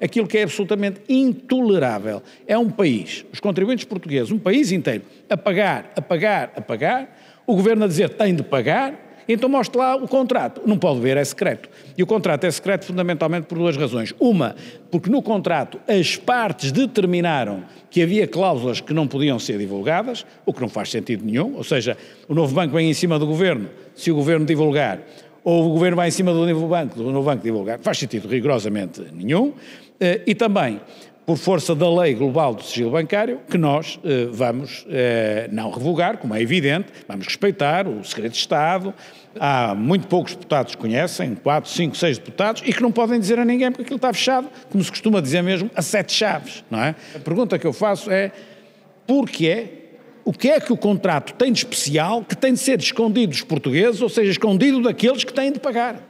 Aquilo que é absolutamente intolerável é um país, os contribuintes portugueses, um país inteiro, a pagar, a pagar, a pagar, o governo a dizer tem de pagar, então mostre lá o contrato. Não pode ver, é secreto. E o contrato é secreto fundamentalmente por duas razões. Uma, porque no contrato as partes determinaram que havia cláusulas que não podiam ser divulgadas, o que não faz sentido nenhum, ou seja, o novo banco vem em cima do governo, se o governo divulgar, ou o governo vai em cima do novo banco, do novo banco divulgar, faz sentido rigorosamente nenhum. Eh, e também por força da lei global do sigilo bancário, que nós eh, vamos eh, não revogar, como é evidente, vamos respeitar o segredo de Estado. Há muito poucos deputados que conhecem, 4, 5, 6 deputados, e que não podem dizer a ninguém porque aquilo está fechado, como se costuma dizer mesmo, a sete chaves, não é? A pergunta que eu faço é, porquê o que é que o contrato tem de especial que tem de ser escondido dos portugueses, ou seja, escondido daqueles que têm de pagar?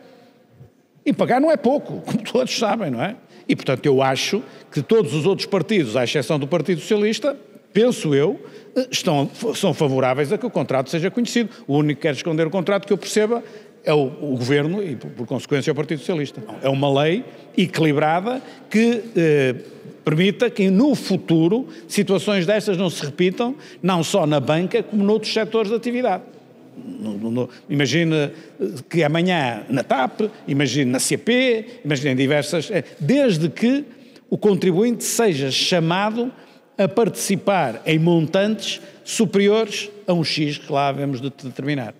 E pagar não é pouco, como todos sabem, não é? E, portanto, eu acho que todos os outros partidos, à exceção do Partido Socialista, penso eu, estão, são favoráveis a que o contrato seja conhecido. O único que quer esconder o contrato que eu perceba é o, o Governo e, por, por, consequência, o Partido Socialista. É uma lei equilibrada que eh, permita que, no futuro, situações destas não se repitam, não só na banca, como noutros setores de atividade. Imagina que amanhã na TAP, imagine na CP, imagine em diversas. É, desde que o contribuinte seja chamado a participar em montantes superiores a um X que lá havemos de determinar.